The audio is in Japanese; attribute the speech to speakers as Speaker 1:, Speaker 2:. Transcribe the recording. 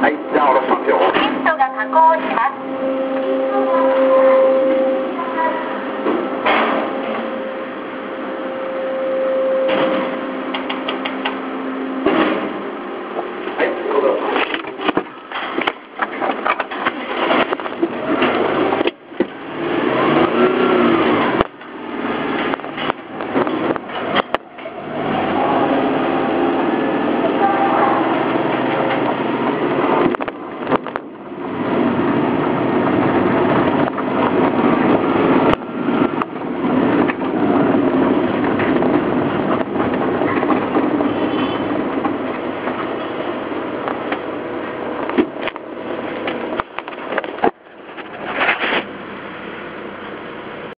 Speaker 1: はい、じゃあろ。
Speaker 2: リストが加工します。